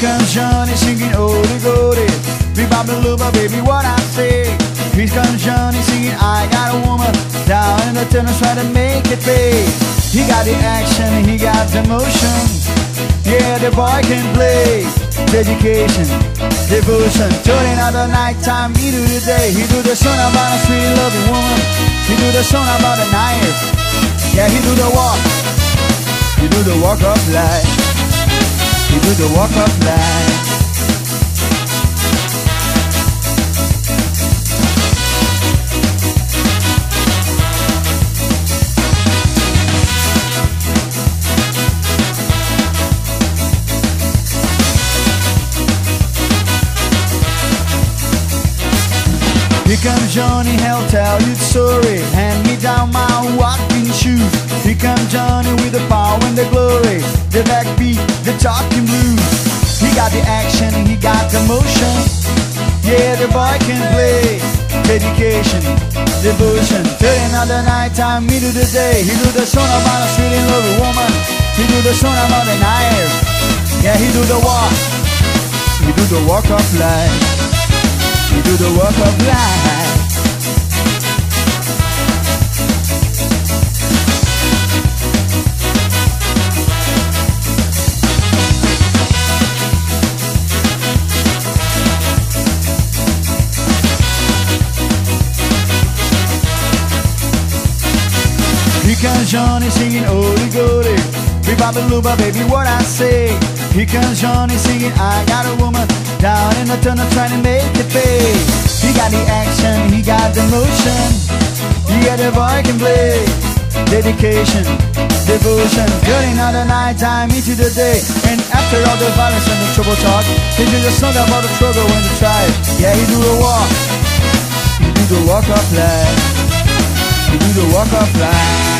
Comes Johnny singing Oldie Goldie. Be-bop-a-lula, baby, what I say. Here comes Johnny singing I got a woman down in the tunnel trying to make it pay. He got the action, he got the motion. Yeah, the boy can play. Dedication, devotion. Turning out the nighttime, he do the day. He do the song about a sweet loving woman. He do the song about a knife. Yeah, he do the walk. He do the walk of life. Do the walk of life. Here comes Johnny, he'll tell you the story. Hand me down my walking shoes. Here comes Johnny with the power and the glory. The backbeat, the got the action, he got the motion. Yeah, the boy can play. Dedication, devotion. Turning on the nighttime, me do the day. He do the song about a sweet and lovely woman. He do the song about the knife. Yeah, he do the walk. He do the walk of life. You do the work of life. Comes Johnny singing Oldie Goldie. Be-bop-a-lula, baby, what I say. Here comes Johnny singing I got a woman down in the tunnel trying to make it pay. He got the action, he got the motion. Yeah, the boy can play. Dedication, devotion, turning out the night time into the day. And after all the violence and the trouble talk, he do the song about the struggle and the tribe. Yeah, he do the walk, he do the walk of life. He do the walk of life.